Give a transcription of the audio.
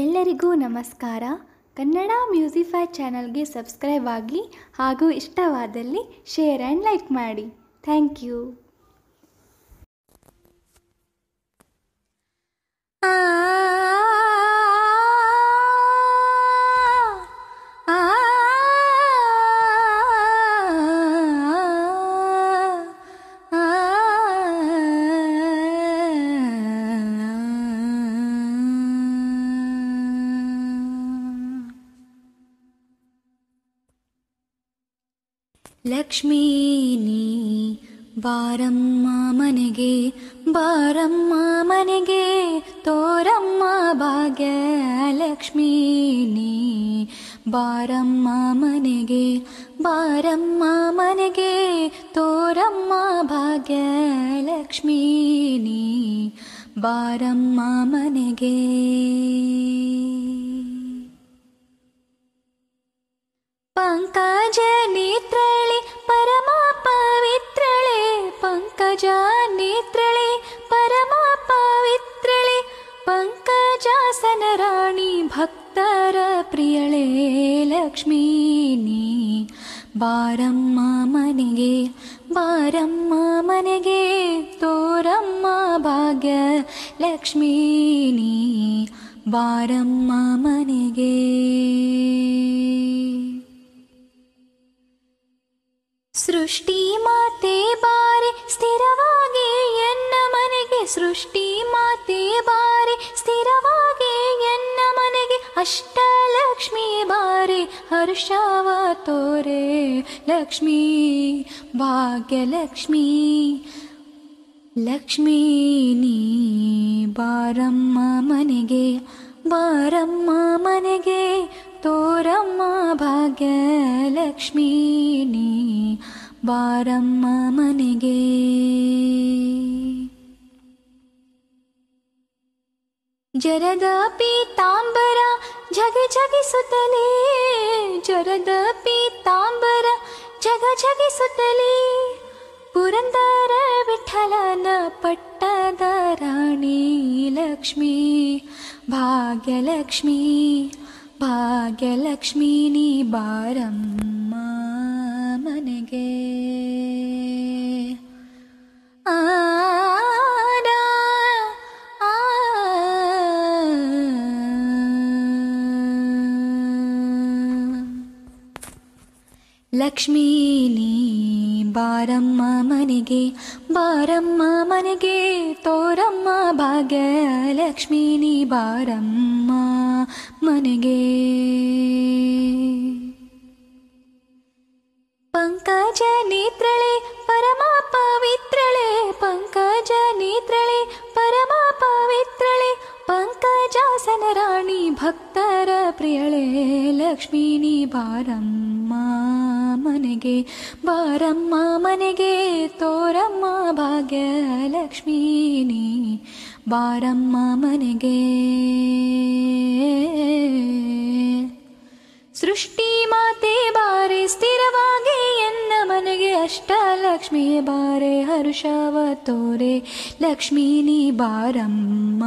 ಎಲ್ಲರಿಗೂ ನಮಸ್ಕಾರ. ಕನ್ನಡ ಮ್ಯೂಸಿಫೈ ಚಾನಲ್ಗೆ ಸಬ್ಸ್ಕ್ರೈಬ್ ಆಗಿ ಹಾಗೂ ಇಷ್ಟವಾದಲ್ಲಿ ಶೇರ್ ಆ್ಯಂಡ್ ಲೈಕ್ ಮಾಡಿ. Thank you. ಲಕ್ಷ್ಮೀನಿ ಬಾರಮ್ಮ ಮನೆಗೆ ಬಾರಮ್ಮ ಮನೆಗೆ ತೋರಮ್ಮ ಭಾಗ್ಯ ಲಕ್ಷ್ಮೀನಿ ಬಾರಮ್ಮ ಮನೆಗೆ ಬಾರಮ್ಮ ಮನೆಗೆ ತೋರಮ್ಮ ಭಾಗ್ಯ ಲಕ್ಷ್ಮೀನಿ ಬಾರಮ್ಮ ಮನೆಗೆ ಪಂಕಜ ನೇತ್ರಳೆ ಪರಮ ಪವಿತ್ರಳೆ ಪಂಕಜಾಸನ ರಾಣಿ ಭಕ್ತರ ಪ್ರಿಯಳೆ ಲಕ್ಷ್ಮೀನಿ ಬಾರಮ್ಮ ಮನೆಗೆ ಬಾರಮ್ಮ ಮನೆಗೆ ತೋರಮ್ಮ ಭಾಗ್ಯ ಲಕ್ಷ್ಮೀನಿ ಬಾರಮ್ಮ ಮನೆಗೆ ಸೃಷ್ಟಿ ಮಾತೆ ಬಾರೆ ಸ್ಥಿರವಾಗಿ ಎನ್ನ ಮನೆಗೆ ಸೃಷ್ಟಿ ಮಾತೆ ಬಾರೆ ಸ್ಥಿರವಾಗಿ ಎನ್ನ ಮನೆಗೆ ಅಷ್ಟಲಕ್ಷ್ಮಿ ಬಾರೆ ಹರ್ಷವ ತೋರೆ ಲಕ್ಷ್ಮೀ ಭಾಗ್ಯಲಕ್ಷ್ಮೀ ಲಕ್ಷ್ಮೀನಿ ಬಾರಮ್ಮ ಮನೆಗೆ ಬಾರಮ್ಮ ಮನೆಗೆ ತೋರಮ್ಮ ಭಾಗ್ಯ ಲಕ್ಷ್ಮೀನಿ ಬಾರಮ್ಮ ಮನೆಗೆ ಜರದ ಪೀತಾಂಬರ ಜಗ ಜಗಿಸುತ್ತಲೇ ಜರದ ಪೀತಾಂಬರ ಜಗ ಜಗಿಸುತ್ತಲೇ ಪುರಂದರ ವಿಠಲನ ಪಟ್ಟದ ರಾಣಿ ಲಕ್ಷ್ಮೀ ಭಾಗ್ಯಲಕ್ಷ್ಮೀ ಭಾಗ್ಯಲಕ್ಷ್ಮೀ ನೀ ಲಕ್ಷ್ಮೀನಿ ಬಾರಮ್ಮ ಮನೆಗೆ ಬಾರಮ್ಮ ಮನೆಗೆ ತೋರಮ್ಮ ಭಾಗ್ಯ ಲಕ್ಷ್ಮೀನಿ ಬಾರಮ್ಮ ಮನೆಗೆ ಪಂಕಜ ನೇತ್ರಳೆ ಪರಮ ಪವಿತ್ರಳೆ ಪಂಕಜ ನೇತ್ರಳೆ ಪರಮ ಪವಿತ್ರಳೆ ಪಂಕಜಾಸನ ರಾಣಿ ಭಕ್ತರ ಪ್ರಿಯಳೆ ಲಕ್ಷ್ಮೀನಿ ಬಾರಮ್ಮ ಮನೆಗೆ ಬಾರಮ್ಮ ಮನೆಗೆ ತೋರಮ್ಮ ಭಾಗ್ಯ ಲಕ್ಷ್ಮೀನಿ ಬಾರಮ್ಮ ಮನೆಗೆ ಸೃಷ್ಟಿ ಮಾತೆ ಬಾರೆ ಸ್ಥಿರವಾಗಿ ಎನ್ನ ಮನೆಗೆ ಅಷ್ಟಲಕ್ಷ್ಮಿ ಬಾರೆ ಹರುಷವ ತೋರೆ ಲಕ್ಷ್ಮೀನಿ ಬಾರಮ್ಮ